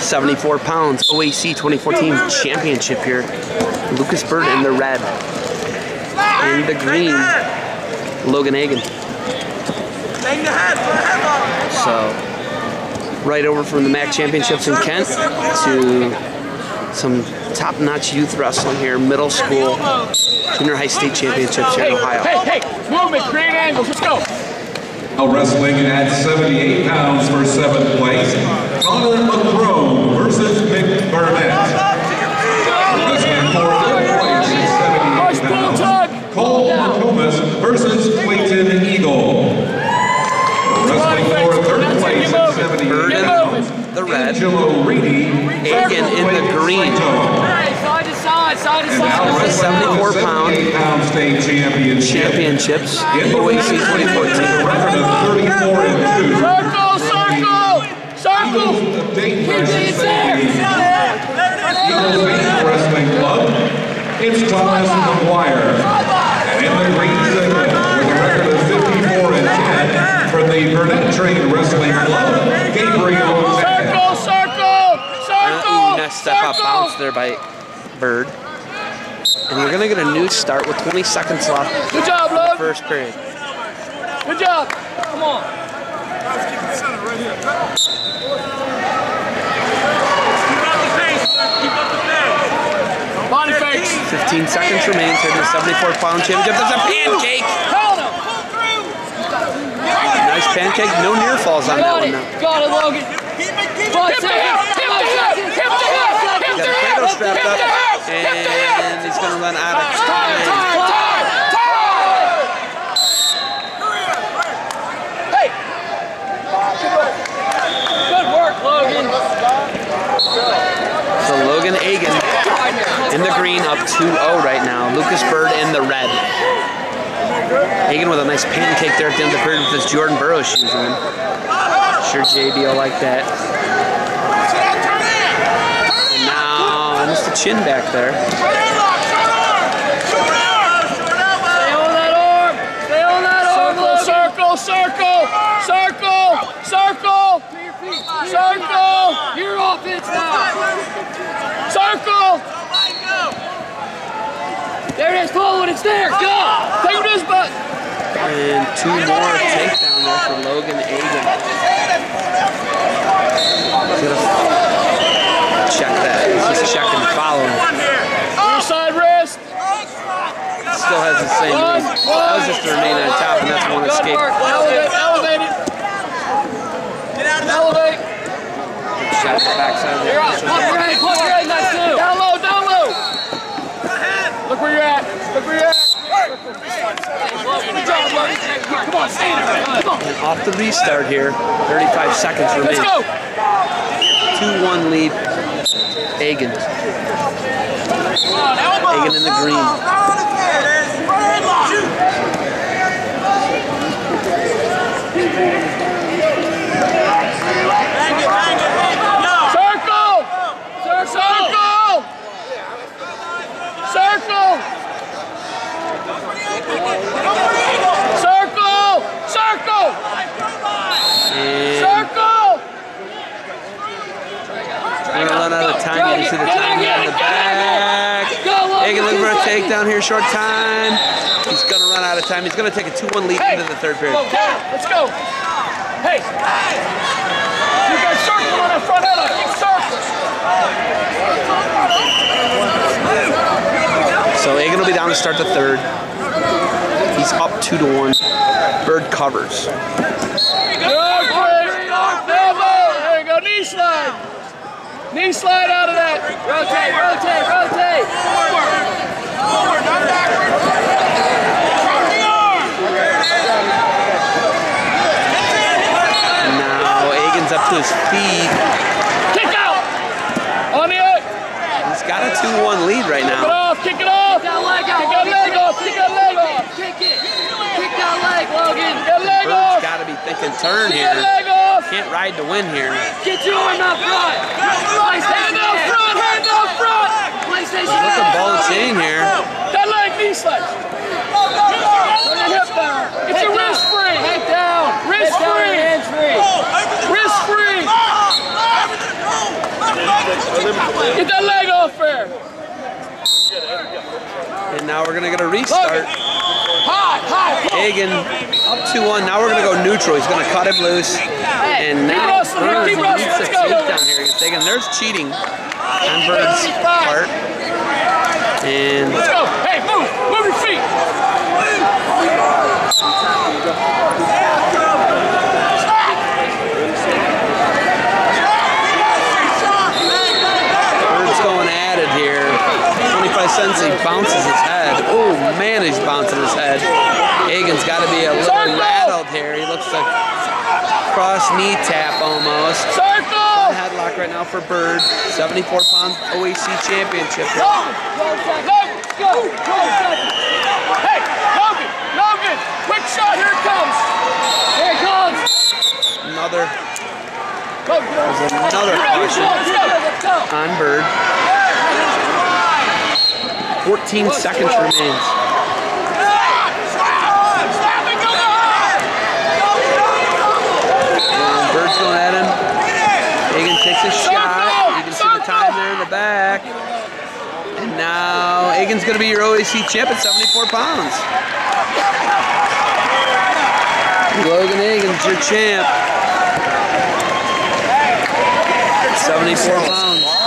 74 pounds, OAC 2014 championship here. Lucas Byrd in the red. In the green, Logan Agin. So, right over from the MAC championships in Kent to some top-notch youth wrestling here, middle school, junior high state championships here in Ohio. Hey, hey, movement, create angles, let's go. Wrestling at 78 pounds for seventh place, Connor McCrone versus Mick Burnett. Wrestling for third place at 78 pounds, Cole McComas versus Clayton Eagle. Wrestling for third place at 78 pounds, The red, Angelo Reedy Hagen in the green. Hey, side to side, side to And now side. wrestling for 74 pound state championship. championships, In the OAC ring, 2014. record of 34 and 2. Circle, circle, circle. Eagles of Dayton Keep versus there. Wrestling Club. It's Thomas McGuire. And in the green segment, with a record of 54 and 10 from the Burnett Train Wrestling Club, Gabriel Beckett. Circle, circle, circle. Ooh, nice step up bounce there by Byrd. And we're gonna get a new start with 20 seconds left Good job, Lug. first period. Good job. Come on. Body fakes. 15 seconds remain to the 74 pound championship. That's a pancake! Hold him. Nice pancake, no near falls on that Got one it. now. Got it, Logan. Five Hip the seconds. hip, hip Five the hip, seconds. hip the hip, Five hip Got the the hip, strapped up, the hip, hip the hip. and he's gonna run out of Time, time. time, time, Hey. Good work, Logan. So Logan Agin in the green up 2-0 right now. Lucas Byrd in the red. Agin with a nice pancake there at the end of the period with his Jordan Burroughs shoes on. Sure JB will like that. And now Mr. Chin back there. Circle, circle, circle, circle, circle. Your offense now. Circle. There it is. Follow it. It's there. Go. Take him to his butt. And two more takedown there for Logan Agin. He's gonna check that. He's just checking the following. Your side wrist. Still has the same One, name. That was just to remain on top, and that's one Good escape. Elevate. Elevate it. Elevate. Shot the backside of the You're up. Plug your head. Plug your head. Nice too. Down low. Down low. Look where you're at. Look where you're at. Good job, buddy. Come on, stay there. Come on. And off the restart here, 35 seconds Let's go. 2-1 lead. Agin. Agin in the green. Circle. Circle. Circle. Circle. Circle. And Circle. we're gonna run out of time. You see the time here in the back. Agin looking for a takedown here, short time. He's gonna run out of time. He's gonna take a 2-1 lead into the third period. Go. Let's go. Hey. You got circle on that front head. So Agin will be down to start the third. He's up two to one. Byrd covers. Good, Chris. Elbow. There you go. Knee slide. Knee slide out of that. Rotate, rotate, rotate. Now Agin's up to his feet. Kick out. On the edge. He's got a 2-1 lead right Kick it now. off. Kick it off. Kick that leg out. Kick that leg off. Kick that leg off. Kick it. Kick that leg, Logan. Kick that leg Byrd's off. got to be thinking turn Kick that here. leg off. Can't ride to win here. Get your arm out front. And now we're going to get a restart. Hot. Agin up 2-1. Now we're going to go neutral. He's going to cut him loose. And now keep Burns keep needs a down here against Agin. There's cheating on Burns' part. And let's go. Hey, move. Move your feet. Bounces his head. Oh man, he's bouncing his head. Agin's got to be a little Circle! rattled here. He looks like cross knee tap almost. Circle. Headlock right now for Byrd. 74 pound OAC championship. Go. Logan, go. Go. Hey, Logan. Logan. Quick shot. Here it comes. Here it comes. Another There's another caution. Let's go. Let's go. on Byrd. 14 seconds remains. And Byrd's going at him. Takes a shot. You can see the time there in the back. And now Agin's going to be your OAC champ at 74 pounds. Logan Agin's your champ. 74 pounds.